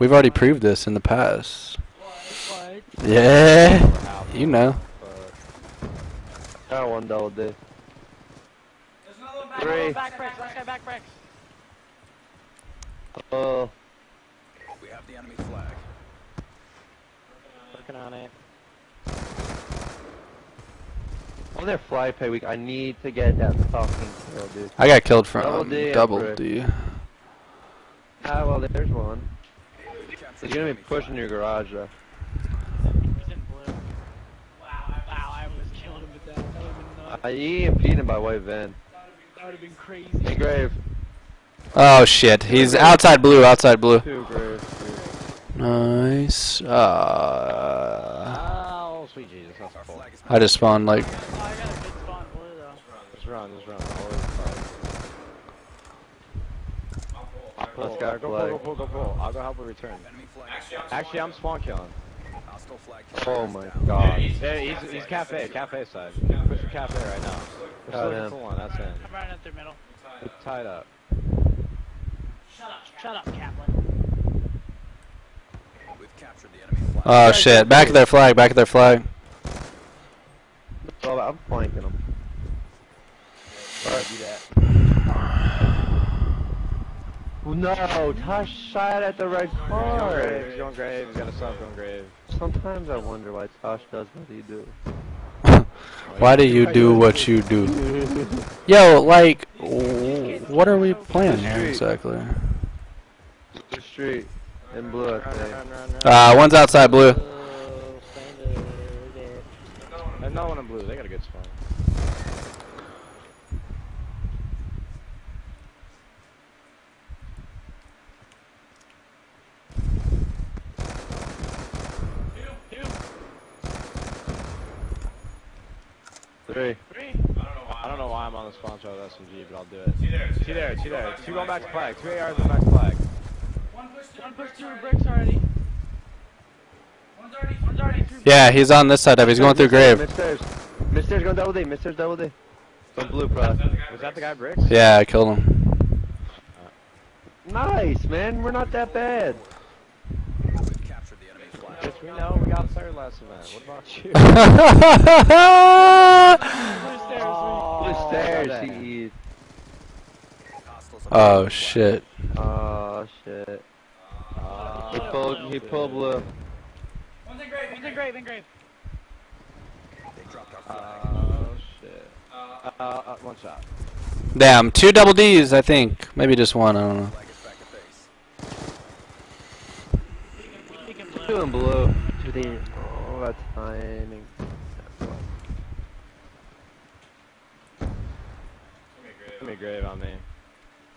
We've already proved this in the past. Yeah, you know. Got one double D. Three. Three. Back bricks. Last guy back bricks. Oh, We have the enemy flag. Working on it. on their fly pay week, I need to get that fucking kill, dude. I got killed from Double D double. D. Ah, well, there's one. Capture He's gonna be pushing your garage, though. He's in blue. Wow, wow, I almost killed him with that. That would have been nuts. I EMP'd him by white van. That would have been crazy. Hey, Grave. Oh shit, he's outside blue, outside blue. Two Grave. Nice. Uh, Oh, sweet Jesus, that's Our cool. I just spawned like. Oh, I got a good spawn blue though. Just run, just run. Always fine. Let's Pull, go go pull, go pull, go pull. I'll go help with return. Actually, I'm spawn killing. Oh my god. Yeah, he's, he's cafe, cafe side. Push the cafe right now. Push Got the him. full one, that's in. I'm running up through middle. Tied up. Shut up, shut up, Kaplan. We've captured the enemy flag. Oh shit, back of their flag, back of their flag. Oh, I'm flanking him. Alright, do that. No, Tosh shot at the red He's going card. grave, he's going grave, he's got a sub going grave. Sometimes I wonder why Tosh does what he do. Why do you do what you do? Yo, like, what are we playing here exactly? The street in blue, I think. Uh, one's outside blue. Standard. There's no one in blue, they got a good spawn. Three. Three. I don't know why I'm on the spawn shot with SMG, but I'll do it. Two there, two there. Two going back to flag. Two ARs going back to flag. One push, one pushed through bricks already. One's already, one's already through. Yeah, he's on this side of. He's going through grave. Mid-stairs. Mid-stairs going double D. Mid-stairs double D. Some blue pro. Was that the guy bricks? Yeah, I killed him. Uh, nice, man. We're not that bad. We've captured the enemy flag. Yes, we know. We got third last event. What about you? Blue stairs, he oh shit. Oh, shit. Uh, He pulled, he pulled blue. One's in grave, one's in grave, in grave. They dropped our flag. Oh shit. Uh, uh, one shot. Damn, two double D's, I think. Maybe just one. I don't know. Flag is back at base. He can blue. Two in blue. Two D. Oh, that's timing. Give me grave on me.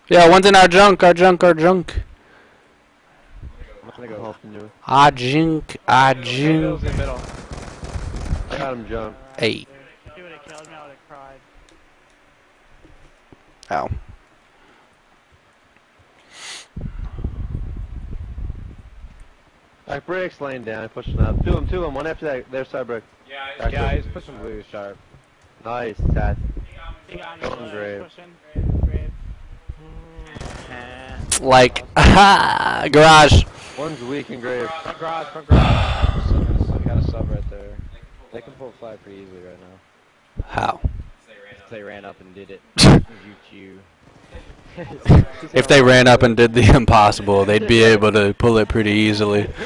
Yeah, one's in our junk. Our junk. Our junk. I'm gonna I'm go. helping you. Our junk. Our Bill's junk. in middle. I got him jump. Eight. If he would have killed me, I would have cried. Ow. Alright, bricks laying down, pushing up. Two of them, two of them. One after that. Their side brick. Yeah, Yeah, he's pushing blue sharp. Nice, Tat. he got me. Going grave. Pushing. Grave, grave. Mm-hmm. Like, garage. One's weak and grave. Front garage, front garage. We got a sub right there. They can pull flag pretty easily right now. How? They ran up and did it. you. If they ran up and did the impossible, they'd be able to pull it pretty easily.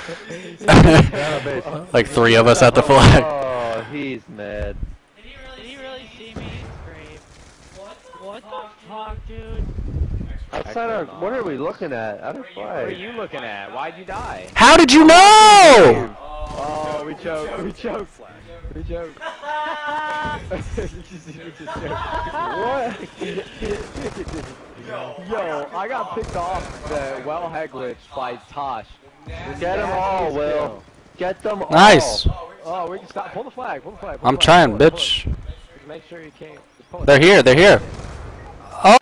Like three of us at the flag. Oh, he's mad. Did he really, did he really see me? Grave. What? What the fuck, dude? Outside our, uh, what are we looking at? Out of What are you looking at? Why'd you die? How did you know? Oh, we choked. We choked. Flag. We choked. what? Yo, I got picked off the well head glitch by Tosh. Get them all, Will. Get them all. Nice. Oh, we can stop. Pull the flag. Pull the flag. Pull I'm the flag. trying, Pull it, pull bitch. make sure you can't. just pull it. They're here. They're here. Oh.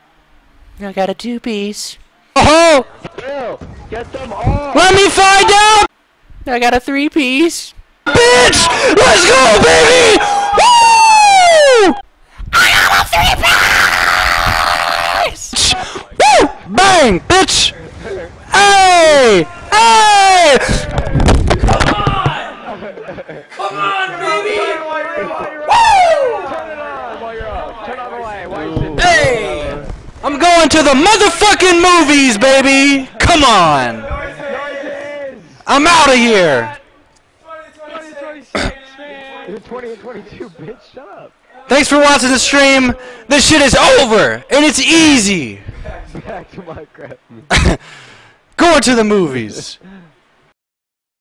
I got a two piece. Oh. Will, get them all. Let me find out. I got a three piece. Bitch, let's go, baby. Woo! I got a three piece. Woo! Bang, bitch. Hey, hey. Come on, Come on, baby! Woo! Turn it on while you're up. Turn on the light while you're sitting Hey! I'm going to the motherfucking movies, baby! Come on! I'm out of here! You're 20 and 22, bitch. Shut up. Thanks for watching the stream. This shit is over, and it's easy. Back to Minecraft. Going to the movies.